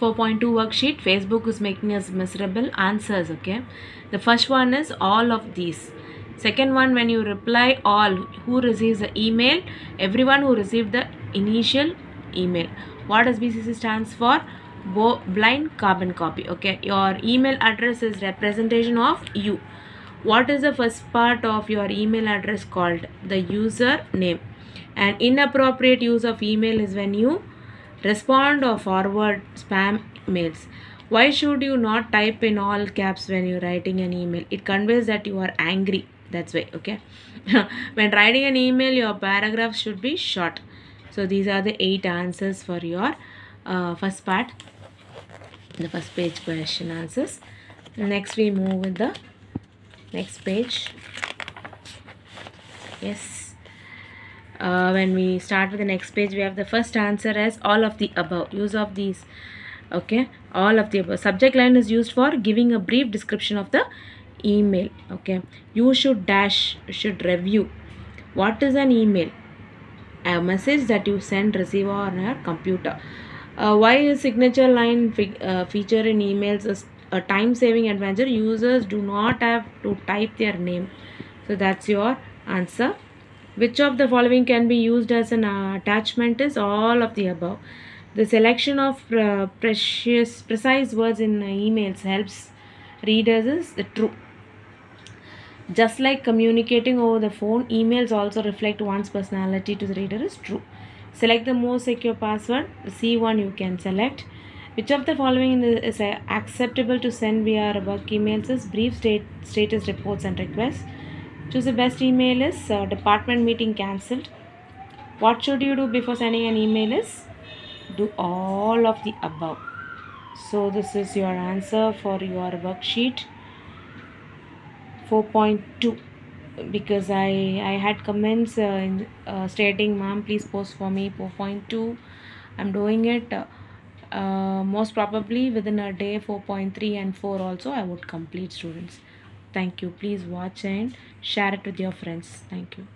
4.2 worksheet Facebook is making us miserable answers okay? The first one is all of these. Second one when you reply all who receives the email? Everyone who received the initial email. What does BCC stands for? Bo- blind carbon copy okay? Your email address is representation of you. What is the first part of your email address called? The user name. And inappropriate use of email is when you respond or forward spam mails. Why should you not type in all caps when you're writing an email? It conveys that you are angry. That's why okay? When writing an email your paragraph should be short. So these are the eight answers for your uh, first part. The first page question answers. Next we move with the next page. Yes uh, when we start with the next page we have the first answer as all of the above. Use of these. Okay? All of the above. Subject line is used for giving a brief description of the email. Okay? You should dash should review. What is an email? A message that you send receive on your computer. Uh, why is signature line uh, feature in emails is a time saving advantage users do not have to type their name. So that's your answer which of the following can be used as an uh, attachment is all of the above the selection of uh, precious precise words in uh, emails helps readers is the true just like communicating over the phone, emails also reflect one's personality to the reader is true. Select the most secure password. The C one you can select. Which of the following is uh, acceptable to send via work emails is brief state, status reports and requests. Choose the best email is uh, department meeting cancelled. What should you do before sending an email is do all of the above. So this is your answer for your worksheet. 4.2 because I I had comments uh, in, uh, stating ma'am please post for me 4.2 I'm doing it uh, uh, most probably within a day 4.3 and 4 also I would complete students thank you. Please watch and share it with your friends. Thank you